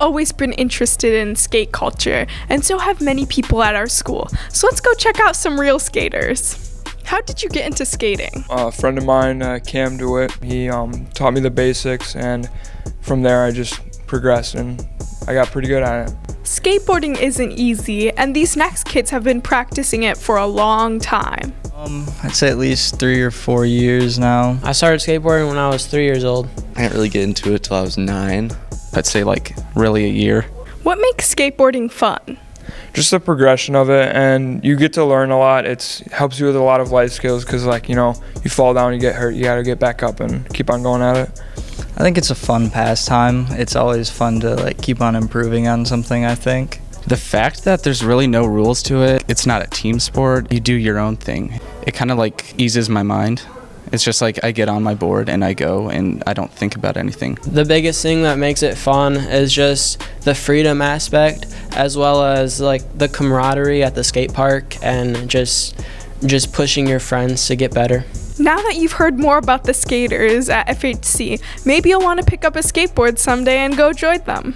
always been interested in skate culture, and so have many people at our school. So let's go check out some real skaters. How did you get into skating? a friend of mine, uh, Cam DeWitt, he um, taught me the basics, and from there I just progressed and I got pretty good at it. Skateboarding isn't easy, and these next kids have been practicing it for a long time. Um, I'd say at least three or four years now. I started skateboarding when I was three years old. I didn't really get into it till I was nine. I'd say like really a year. What makes skateboarding fun? Just the progression of it, and you get to learn a lot. It helps you with a lot of life skills because, like you know, you fall down, you get hurt, you got to get back up and keep on going at it. I think it's a fun pastime. It's always fun to like keep on improving on something, I think. The fact that there's really no rules to it, it's not a team sport. You do your own thing. It kind of like eases my mind. It's just like I get on my board and I go and I don't think about anything. The biggest thing that makes it fun is just the freedom aspect, as well as like the camaraderie at the skate park and just just pushing your friends to get better. Now that you've heard more about the skaters at FHC, maybe you'll want to pick up a skateboard someday and go join them.